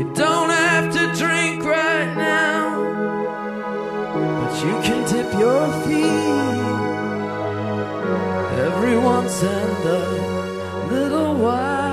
You don't have to drink right now, but you can dip your feet every once in a little while.